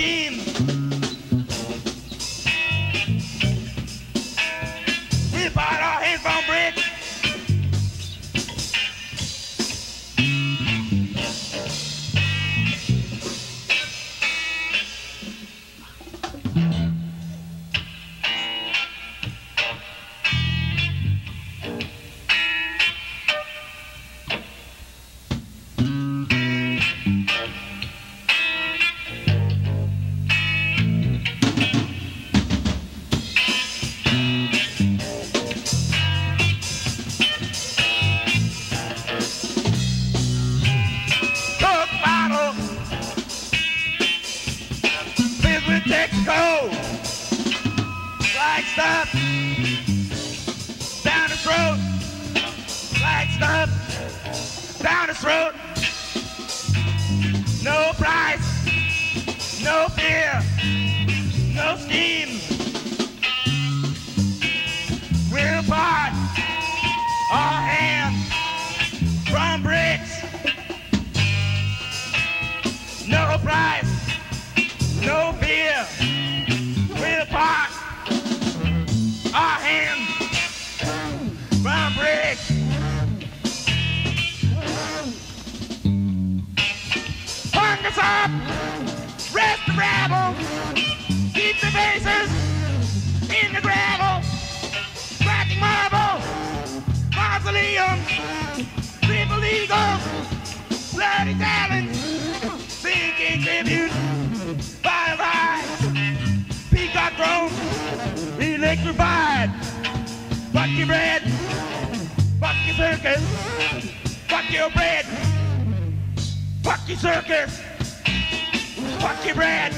schemes. Stuff. Down the throat. Like stuff. Down the throat. Faces in the gravel, cracking marble, mausoleums, triple eagles, bloody talons sinking tribute by peacock throne electrified fuck your bread fuck your circus fuck your bread fuck your circus fuck your bread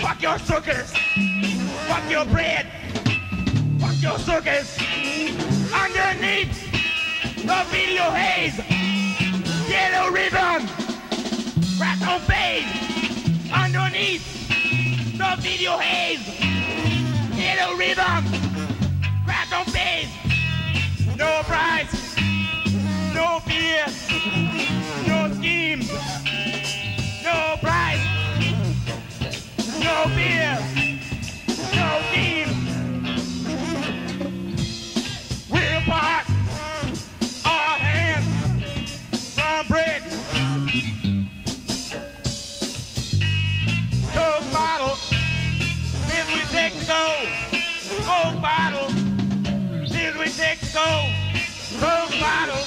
fuck your circus fuck your bread fuck your circus underneath the video haze yellow ribbon crack on fade underneath the video haze. Yellow ribbon. crack on fade. No price, no fear, no schemes. Texaco. Coke bottle, filled with Texaco. Coke bottle,